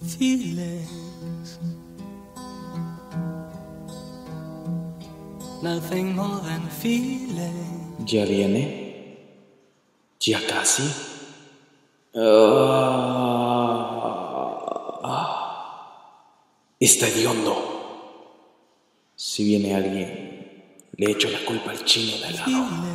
feelings. Nothing more than feelings. ¿Ya viene? ¿Ya casi? Ah. Está hediondo. Si viene alguien, le echo la culpa al chino de lado. feelings.